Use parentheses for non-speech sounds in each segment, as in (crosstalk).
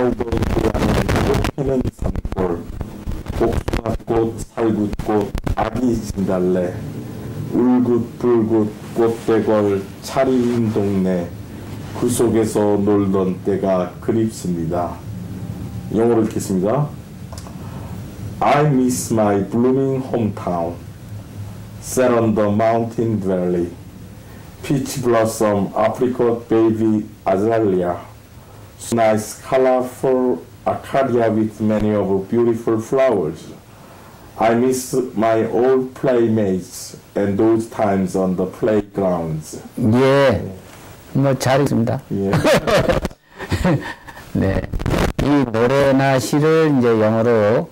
고향은 꽃피는 산골 복숭아꽃 살구꽃 아기 진달래 울긋불긋 꽃대걸 차린 동네 그 속에서 놀던 때가 그립습니다. 영어로 읽겠습니다. I miss my blooming hometown, set on the mountain valley, peach blossom, apricot baby azalea, nice colorful arcadia with many of beautiful flowers. I miss my old playmates and those times on the playgrounds. 예, 뭐잘 있습니다. 예. 네. 이 노래나 시를 이제 영어로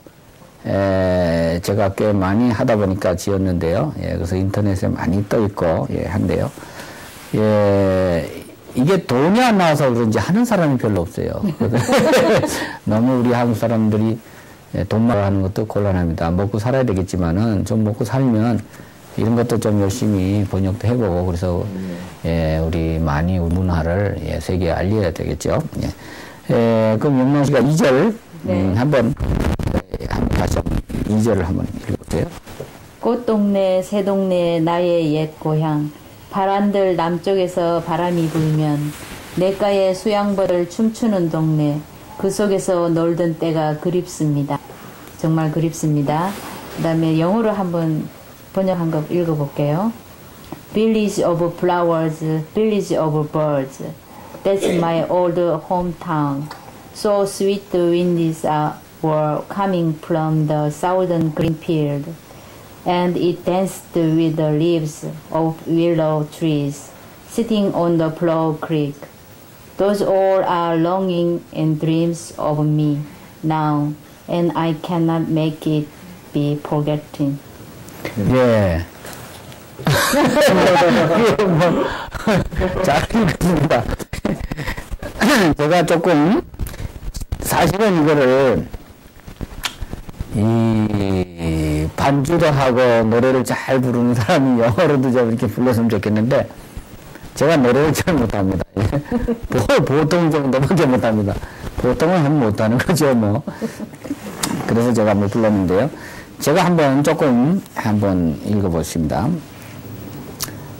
에, 제가 꽤 많이 하다 보니까 지었는데요. 예, 그래서 인터넷에 많이 떠 있고, 예, 한데요. 예, 이게 돈이 안 나와서 그런지 하는 사람이 별로 없어요. (laughs) 너무 우리 한국 사람들이 예, 돈만 하는 것도 곤란합니다. 먹고 살아야 되겠지만은 좀 먹고 살면 이런 것도 좀 열심히 번역도 해보고 그래서 예, 우리 많이 문화를 예, 세계에 알려야 되겠죠. 예. 예, 그럼 영남 씨가 2절 음, 한번 예, 한번 다시 한번 2절을 한번 읽어보세요. 꽃동네 새동네 나의 옛 고향 바람들 남쪽에서 바람이 불면 내가에 수양벌을 춤추는 동네 그 속에서 놀던 때가 그립습니다. 정말 그립습니다. 그 다음에 영어로 한번 번역한 거 읽어볼게요. Village of flowers, village of birds. That's my old hometown. So sweet the winds are, were coming from the southern green field. And it danced with the leaves of willow trees, sitting on the Plow Creek. Those all are longing and dreams of me now, and I cannot make it be forgotten. 예. 뭐, (laughs) 잘 읽었습니다. 제가 조금, 사실은 이거를, 이, 반주도 하고 노래를 잘 부르는 사람이 영어로도 좀 이렇게 불렀으면 좋겠는데, 제가 노래를 잘 못합니다. 예. (laughs) 보- 보통 정도밖에 못합니다. 보통은 한 못하는 거죠, 뭐. 그래서 제가 한번 불렀는데요. 제가 한번 조금 한번 읽어보겠습니다.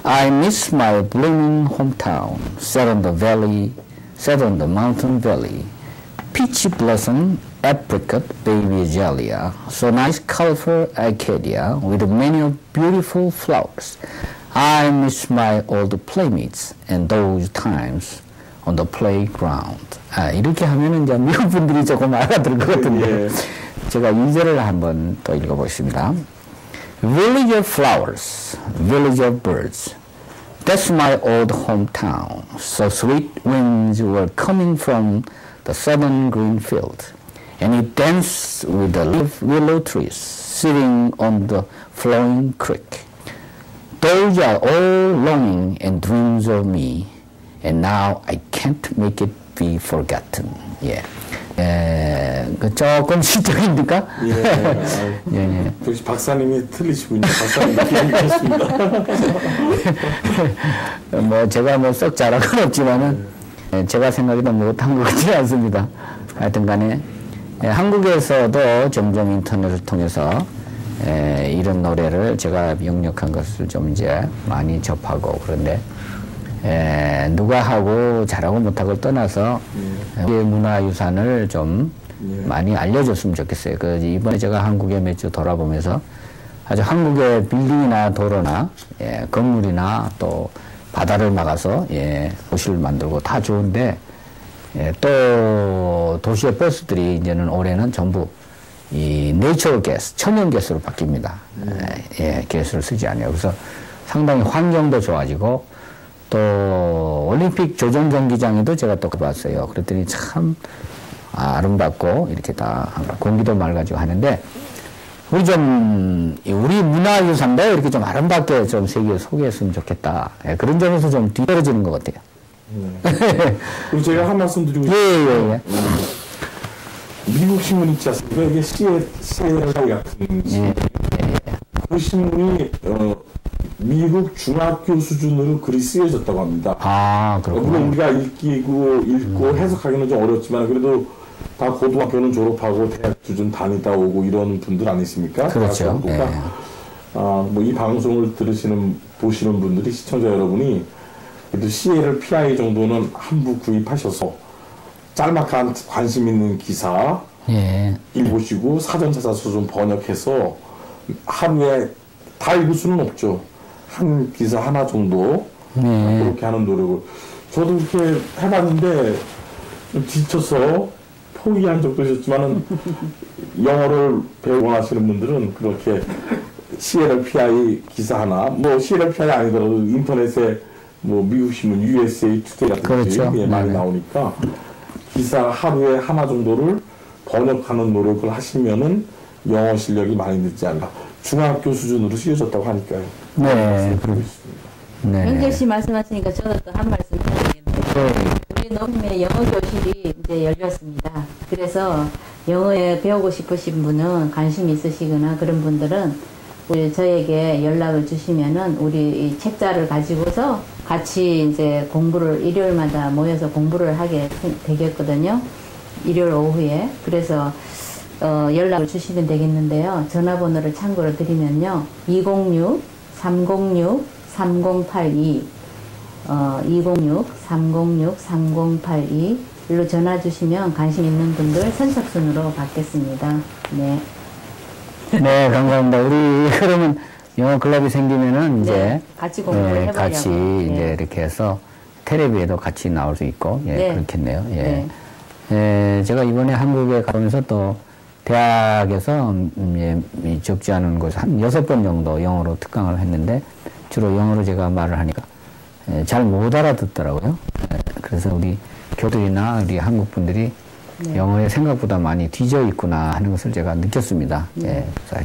I miss my blooming hometown, set on the valley, set on the mountain valley. Peach blossom, apricot, baby azalea, so nice colorful arcadia with many of beautiful flowers. I miss my old playmates and those times on the playground. 아, 이렇게 하면은 이제 미국 분들이 조금 알아들을 것 같은데. 예. 제가 2절을 한번 또 읽어보겠습니다. Village of flowers, village of birds. That's my old hometown. So sweet winds were coming from the southern green field. And it danced with the leaf willow trees sitting on the flowing creek. Those are all longing and dreams of me. And now I can't make it be forgotten. 예. 에, 그 조금 시적입니까? 예. 예, 예. 역시 박사님이 틀리시군요. 박사님 느낌이 있습니다. 뭐 제가 뭐 썩 잘한 건 없지만은 예, 제가 생각해도 못한 것 같지 않습니다. 하여튼 간에 예, 한국에서도 점점 인터넷을 통해서 예, 이런 노래를 제가 영역한 것을 좀 이제 많이 접하고 그런데 예, 누가 하고 잘하고 못하고를 떠나서 우리의 문화유산을 좀 예. 많이 알려줬으면 좋겠어요. 그 이번에 제가 한국에 몇 주 돌아보면서 아주 한국의 빌딩이나 도로나 예, 건물이나 또 바다를 막아서 예, 도시를 만들고 다 좋은데 예, 또 도시의 버스들이 이제는 올해는 전부 이 내처럴 가스, 천연 가스로 바뀝니다. 예, 예, 가스를 쓰지 않아요. 그래서 상당히 환경도 좋아지고 또 올림픽 조정 경기장에도 제가 또 가봤어요. 그랬더니 참 아름답고 이렇게 다 공기도 맑아지고 하는데 우리 좀 우리 문화유산도 이렇게 좀 아름답게 좀 세계에 소개했으면 좋겠다. 예, 그런 점에서 좀 뒤떨어지는 것 같아요. 그리고 제가 한 말씀 드리고 예, 싶어요. 예, 예. 미국 신문 있지 않습니까? 이게 시에, 시에라이 같은 신문. 그 신문이, 어, 미국 중학교 수준으로 글이 쓰여졌다고 합니다. 아, 어, 물론 그렇구나. 우리가 읽기고, 읽고 해석하기는 좀 어렵지만, 그래도 다 고등학교는 졸업하고 대학 수준 다니다 오고 이런 분들 아니십니까? 그렇죠. 예. 아, 뭐 이 방송을 들으시는 보시는 분들이 시청자 여러분이 그래도 CL을 PI 정도는 한부 구입하셔서 짤막한 관심 있는 기사 예. 읽으시고 사전 찾아서 좀 번역해서 하루에 다 읽을 수는 없죠. 한 기사 하나 정도 네. 그렇게 하는 노력을 저도 그렇게 해봤는데 좀 지쳐서 포기한 적도 있었지만은 (laughs) 영어를 배우고 원하시는 분들은 그렇게 CLPI 기사 하나 뭐 CLPI 아니더라도 인터넷에 뭐 미국 신문 USA 투데이 같은 게 그렇죠. 예, 많이. 나오니까 기사 하루에 하나 정도를 번역하는 노력을 하시면은 영어 실력이 많이 늘지 않나 중학교 수준으로 쓰여졌다고 하니까요. 네. 그러고 있습니다. 네. 영철 씨 말씀하시니까 저도 또 한 말씀. 네. 우리 농림의 영어 교실이 이제 열렸습니다. 그래서 영어에 배우고 싶으신 분은 관심 있으시거나 그런 분들은 우리 저에게 연락을 주시면은 우리 이 책자를 가지고서 같이 이제 공부를 일요일마다 모여서 공부를 하게 되겠거든요. 일요일 오후에. 그래서 어, 연락을 주시면 되겠는데요. 전화번호를 참고로 드리면요. 206 306 3082 어, 206-306-3082로 전화 주시면 관심 있는 분들 선착순으로 받겠습니다. 네. 네, 감사합니다. 우리 그러면 영어 클럽이 생기면은 이제 네, 같이 공부를 예. 같이 네. 이제 이렇게 해서 텔레비에도 같이 나올 수 있고 예, 네. 그렇겠네요. 예. 네. 예, 제가 이번에 한국에 가면서 또 대학에서 음, 예, 이 적지 않은 곳 한 여섯 번 정도 영어로 특강을 했는데 주로 영어로 제가 말을 하니까 예, 잘못 알아듣더라고요. 예, 그래서 우리 교들이나 우리 한국 분들이 네. 영어에 생각보다 많이 뒤져 있구나 하는 것을 제가 느꼈습니다. 예, 네. 그래서